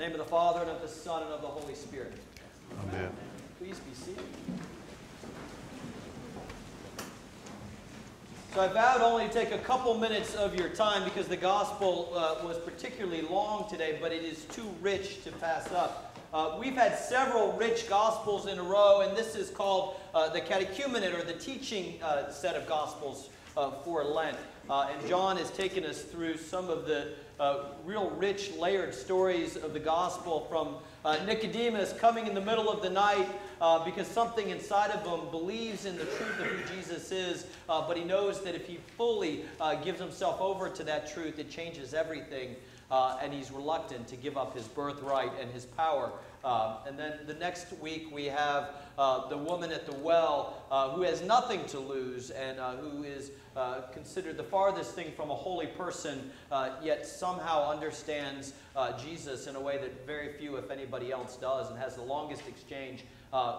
name of the Father, and of the Son, and of the Holy Spirit. Amen. Please be seated. So I vowed only to take a couple minutes of your time because the gospel uh, was particularly long today, but it is too rich to pass up. Uh, we've had several rich gospels in a row, and this is called uh, the catechumenate or the teaching uh, set of gospels uh, for Lent. Uh, and John has taken us through some of the uh, real rich, layered stories of the gospel from uh, Nicodemus coming in the middle of the night uh, because something inside of him believes in the truth of who Jesus is, uh, but he knows that if he fully gives himself over to that truth, it changes everything. And he's reluctant to give up his birthright and his power. Uh, and then the next week we have uh, the woman at the well uh, who has nothing to lose and uh, who is uh, considered the farthest thing from a holy person, yet somehow understands Jesus in a way that very few, if anybody else, does, and has the longest exchange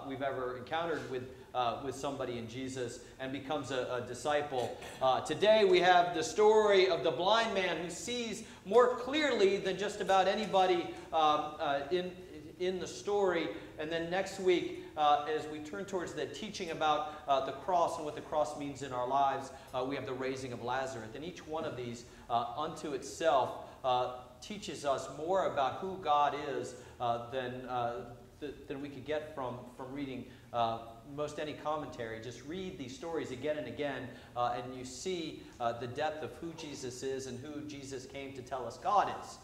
we've ever encountered with uh, with somebody in Jesus and becomes a, a disciple. Uh, today we have the story of the blind man who sees more clearly than just about anybody um, uh, in, in the story. And then next week, uh, as we turn towards the teaching about uh, the cross and what the cross means in our lives, uh, we have the raising of Lazarus. And each one of these, unto itself, teaches us more about who God is than, th- than we could get from, from reading uh, most any commentary. Just read these stories again and again, uh, and you see uh, the depth of who Jesus is and who Jesus came to tell us God is.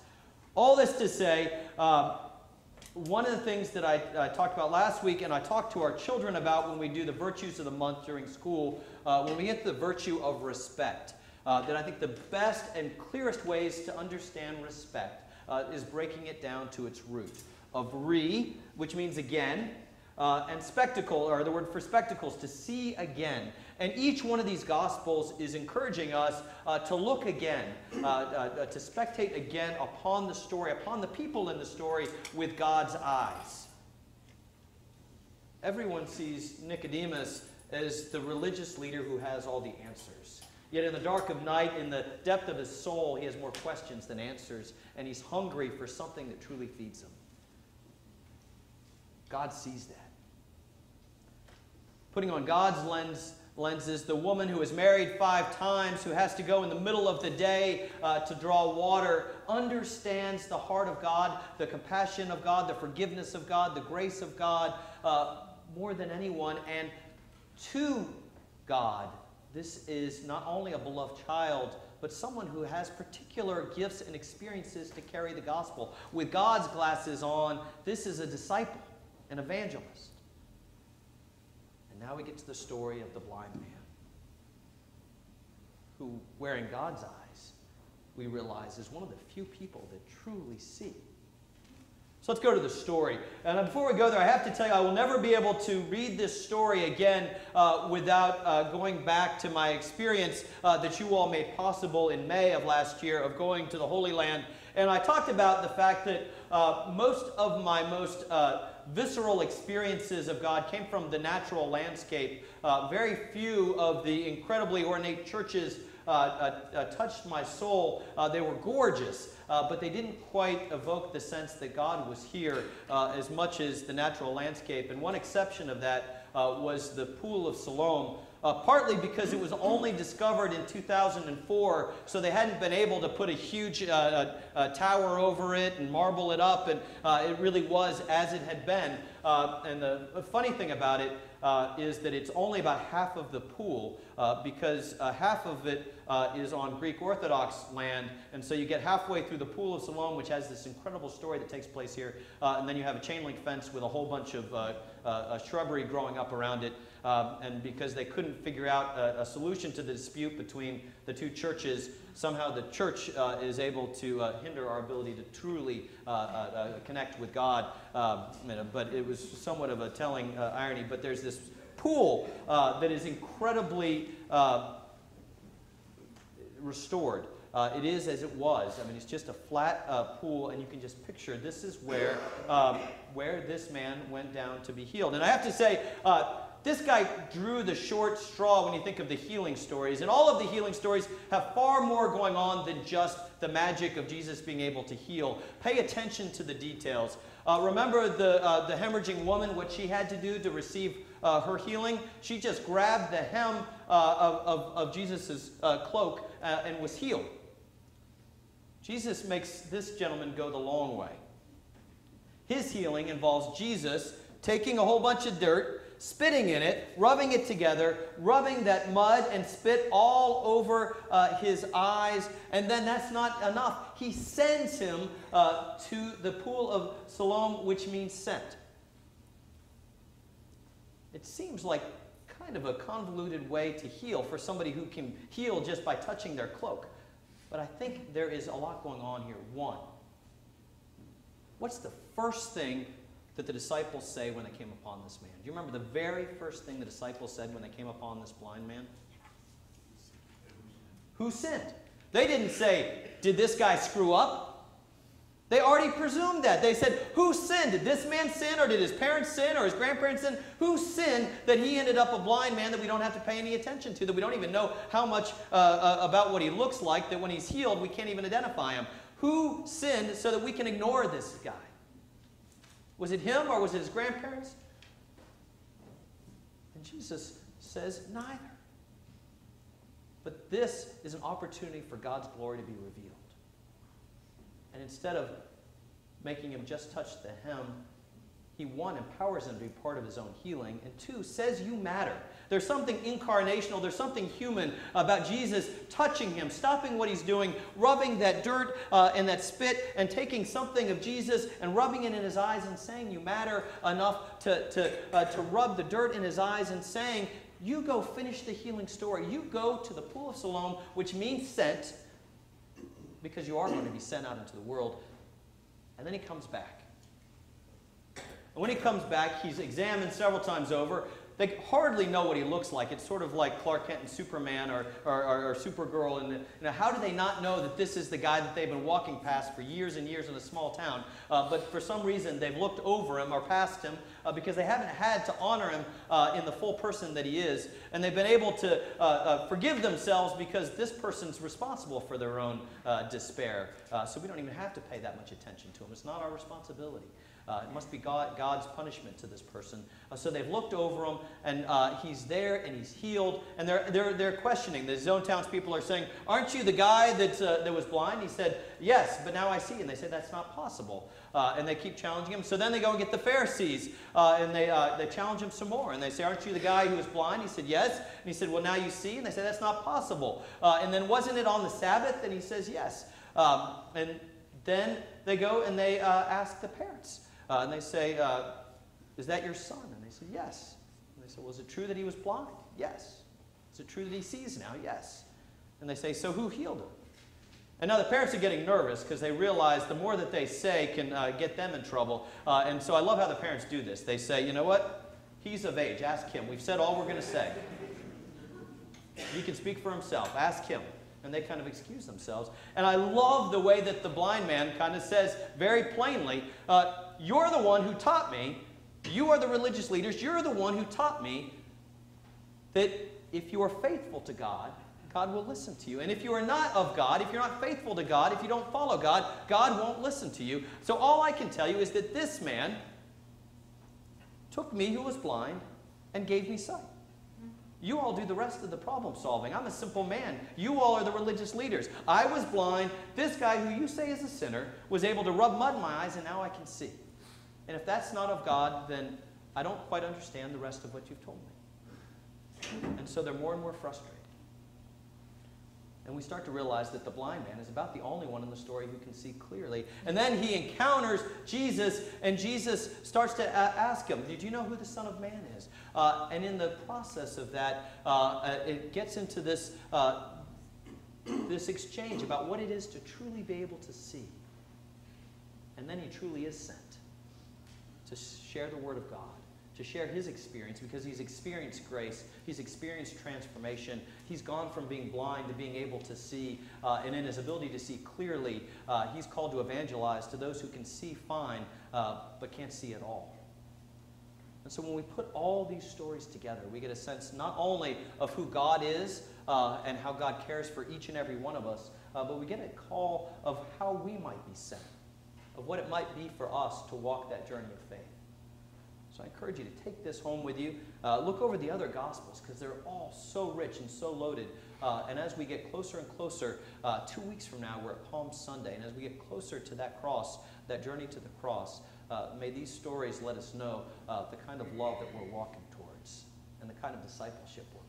All this to say, um, one of the things that I, I, talked about last week, and I talked to our children about when we do the virtues of the month during school, uh, when we get to the virtue of respect, uh, that I think the best and clearest ways to understand respect uh, is breaking it down to its root of re, which means again, uh, and spectacle, or the word for spectacles, to see again. And each one of these Gospels is encouraging us uh, to look again, uh, uh, to spectate again upon the story, upon the people in the story with God's eyes. Everyone sees Nicodemus as the religious leader who has all the answers. Yet in the dark of night, in the depth of his soul, he has more questions than answers, and he's hungry for something that truly feeds him. God sees that putting on God's lens, lenses, the woman who is married five times, who has to go in the middle of the day uh, to draw water, understands the heart of God, the compassion of God, the forgiveness of God, the grace of God uh, more than anyone. And to God, this is not only a beloved child, but someone who has particular gifts and experiences to carry the gospel. With God's glasses on, this is a disciple, an evangelist. And now we get to the story of the blind man who, wearing God's eyes, we realize is one of the few people that truly see. So let's go to the story. And before we go there, I have to tell you, I will never be able to read this story again uh, without uh, going back to my experience uh, that you all made possible in May of last year of going to the Holy Land. And I talked about the fact that uh, most of my most uh, visceral experiences of God came from the natural landscape. Uh, very few of the incredibly ornate churches uh, uh, uh touched my soul. They were gorgeous, but they didn't quite evoke the sense that God was here as much as the natural landscape. And one exception of that was the Pool of Siloam. Uh, partly because it was only discovered in 2004, so they hadn't been able to put a huge uh, uh, uh, tower over it and marble it up, and uh, it really was as it had been. Uh, and the, funny thing about it is that it's only about half of the pool, because half of it is on Greek Orthodox land, and so you get halfway through the Pool of Siloam, which has this incredible story that takes place here, and then you have a chain link fence with a whole bunch of shrubbery growing up around it. Um, and because they couldn't figure out a, a, solution to the dispute between the two churches, somehow the church uh, is able to uh, hinder our ability to truly uh, uh, uh connect with God. Um, but it was somewhat of a telling uh, irony. But there's this pool that is incredibly restored. Uh, it is as it was. I mean, it's just a flat uh, pool, and you can just picture this is where, um, where this man went down to be healed. And I have to say, uh, this guy drew the short straw when you think of the healing stories. And all of the healing stories have far more going on than just the magic of Jesus being able to heal. Pay attention to the details. Uh, remember the, uh, the hemorrhaging woman, what she had to do to receive uh, her healing? She just grabbed the hem uh, of, of, of Jesus' uh, cloak uh, and was healed. Jesus makes this gentleman go the long way. His healing involves Jesus taking a whole bunch of dirt, spitting in it, rubbing it together, rubbing that mud and spit all over uh, his eyes. And then that's not enough. He sends him uh, to the pool of Siloam, which means sent. It seems like kind of a convoluted way to heal for somebody who can heal just by touching their cloak. But I think there is a lot going on here. One, what's the first thing that the disciples say when they came upon this man? Do you remember the very first thing the disciples said when they came upon this blind man? Who sinned? They didn't say, Did this guy screw up? They already presumed that. They said, Who sinned? Did this man sin, or did his parents sin, or his grandparents sin? Who sinned that he ended up a blind man that we don't have to pay any attention to, that we don't even know how much uh, uh, about what he looks like, that when he's healed, we can't even identify him? Who sinned so that we can ignore this guy? Was it him or was it his grandparents? And Jesus says, neither. But this is an opportunity for God's glory to be revealed. And instead of making him just touch the hem, he, one, empowers him to be part of his own healing, and two, says you matter. There's something incarnational, there's something human about Jesus touching him, stopping what he's doing, rubbing that dirt uh, and that spit, and taking something of Jesus and rubbing it in his eyes and saying, You matter enough to, to, uh, to rub the dirt in his eyes and saying, You go finish the healing story. You go to the pool of Siloam, which means sent, because you are going to be sent out into the world. And then he comes back. And when he comes back, he's examined several times over. They hardly know what he looks like. It's sort of like Clark Kent and Superman or, or, or, or Supergirl. And you know, how do they not know that this is the guy that they've been walking past for years and years in a small town? Uh, but for some reason, they've looked over him or past him uh, because they haven't had to honor him uh, in the full person that he is. And they've been able to uh, uh, forgive themselves because this person's responsible for their own uh, despair. so we don't even have to pay that much attention to him. It's not our responsibility. Uh, it must be God, God's punishment to this person. Uh, so they've looked over him, and uh, he's there, and he's healed. And they're, they're, they're questioning. The zone townspeople are saying, Aren't you the guy that, uh, that was blind? He said, Yes, but now I see. And they said, That's not possible. Uh, and they keep challenging him. So then they go and get the Pharisees, uh, and they, they challenge him some more. And they say, Aren't you the guy who was blind? He said, Yes. And he said, Well, now you see. And they said, That's not possible. and then, Wasn't it on the Sabbath? And he says, Yes. Um, and then they go and they ask the parents. Uh, and they say, uh, Is that your son? And they say, Yes. And they say, Well, is it true that he was blind? Yes. Is it true that he sees now? Yes. And they say, So who healed him? And now the parents are getting nervous because they realize the more that they say can uh, get them in trouble. Uh, and so I love how the parents do this. They say, You know what? He's of age. Ask him. We've said all we're going to say. He can speak for himself. Ask him and they kind of excuse themselves. And I love the way that the blind man kind of says very plainly, uh, You're the one who taught me, you are the religious leaders, you're the one who taught me that if you are faithful to God, God will listen to you. And if you are not of God, if you're not faithful to God, if you don't follow God, God won't listen to you. So all I can tell you is that this man took me who was blind and gave me sight. You all do the rest of the problem solving. I'm a simple man. You all are the religious leaders. I was blind. This guy, who you say is a sinner, was able to rub mud in my eyes, and now I can see. And if that's not of God, then I don't quite understand the rest of what you've told me. And so they're more and more frustrated. And we start to realize that the blind man is about the only one in the story who can see clearly. And then he encounters Jesus, and Jesus starts to ask him, Did you know who the Son of Man is? Uh, and in the process of that, uh, uh, it gets into this, uh, this exchange about what it is to truly be able to see. And then he truly is sent to share the Word of God to share his experience because he's experienced grace, he's experienced transformation. He's gone from being blind to being able to see, uh, and in his ability to see clearly, uh, he's called to evangelize to those who can see fine uh, but can't see at all. And so when we put all these stories together, we get a sense not only of who God is uh, and how God cares for each and every one of us, uh, but we get a call of how we might be sent, of what it might be for us to walk that journey of faith. So I encourage you to take this home with you. Uh, look over the other Gospels because they're all so rich and so loaded. Uh, and as we get closer and closer, uh, two weeks from now, we're at Palm Sunday. And as we get closer to that cross, that journey to the cross, uh, may these stories let us know uh, the kind of love that we're walking towards and the kind of discipleship we're